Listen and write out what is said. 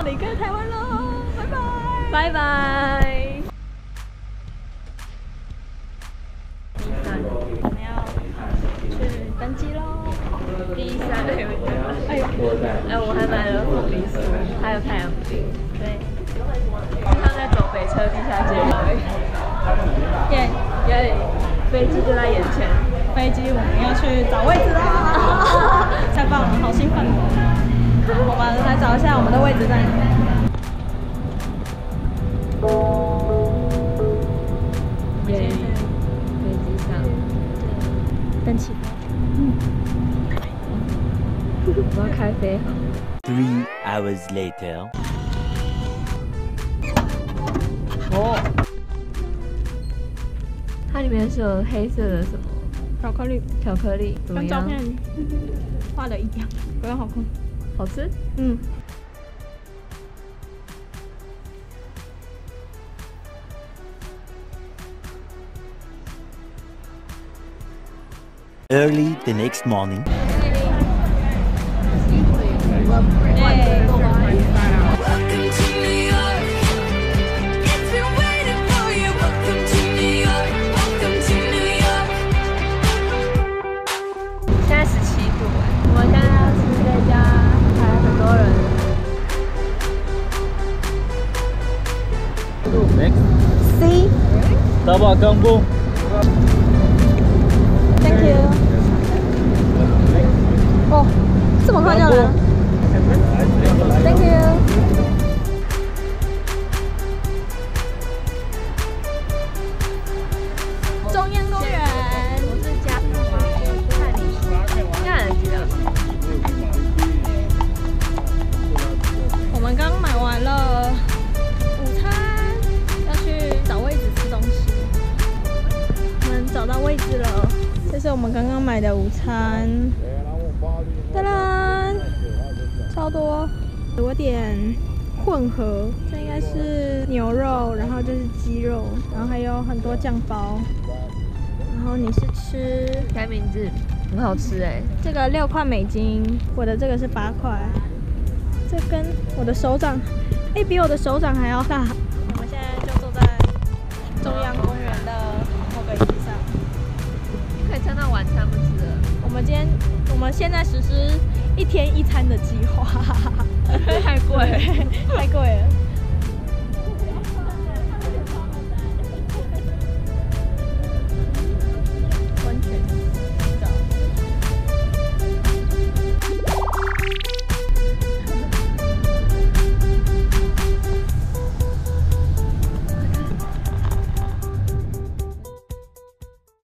要离开台湾喽，拜拜，拜拜。我们要去登机喽。第一个，哎呦，哎，我还买了凤梨酥，还有太阳饼。对，他在走北车地下街。耶耶，飞机就在眼前。飞机我们要去找位置我们来找一下我们的位置在哪里。耶，飞机上，登起。嗯。我要开飞航。Three hours later. 哦，它里面是有黑色的什么巧克力巧克力，怎么样？跟照片画的一样，不要好看。好吃？嗯。Early the next morning. Next. C. Tava Campbell. 位置了，这是我们刚刚买的午餐。当当，超多，我点混合，这应该是牛肉，然后这是鸡肉，然后还有很多酱包。然后你是吃开名字，很好吃哎。这个六块美金，我的这个是八块，这跟我的手掌，哎，比我的手掌还要大。我们现在就坐在中央们今天，我们现在实施一天一餐的计划，太贵了太贵了。